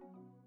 you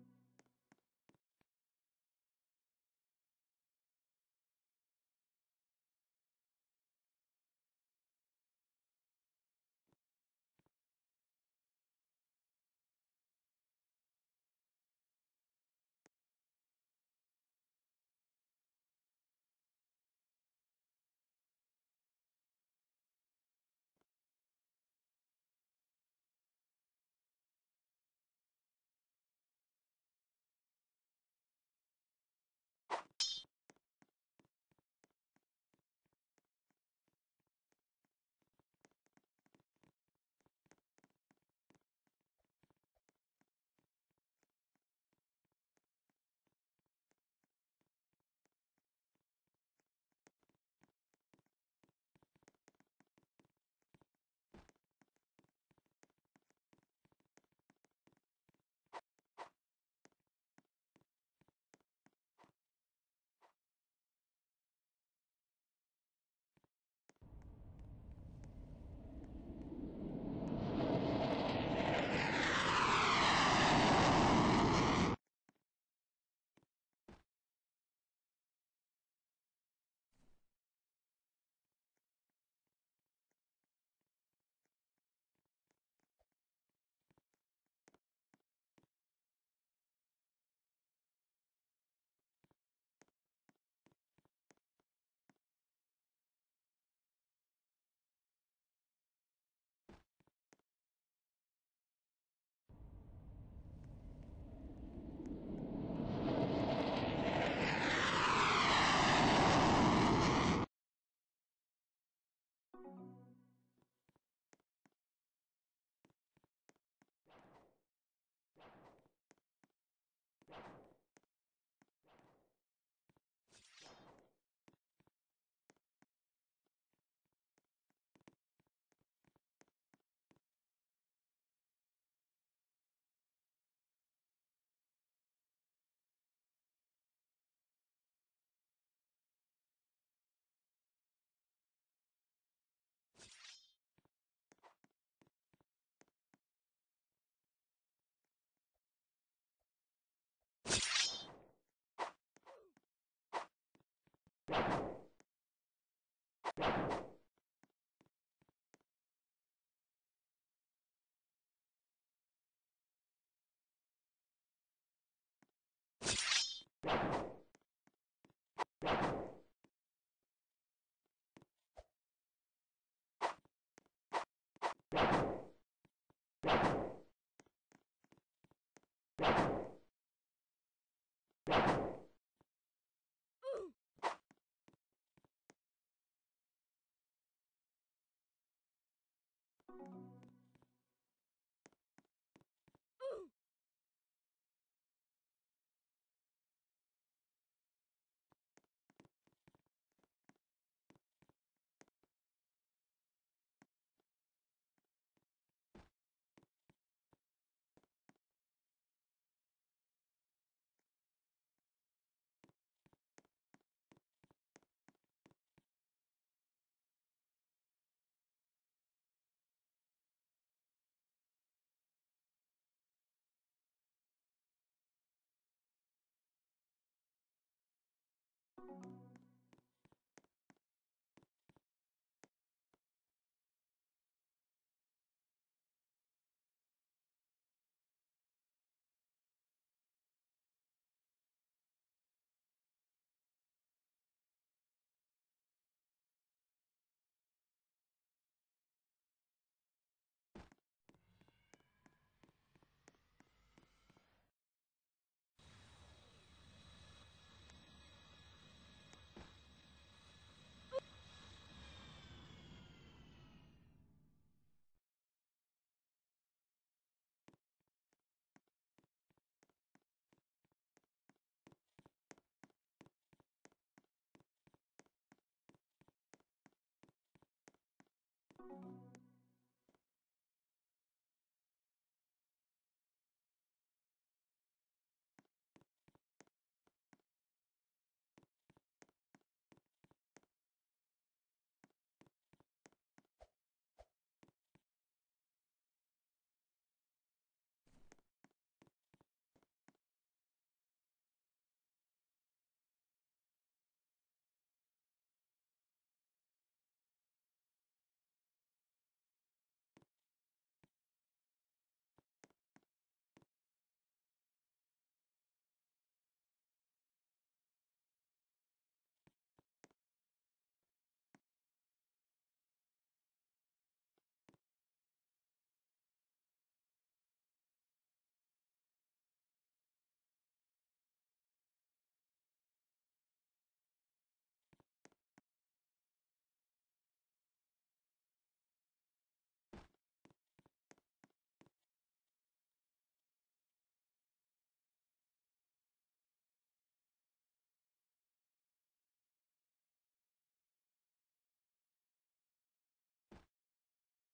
you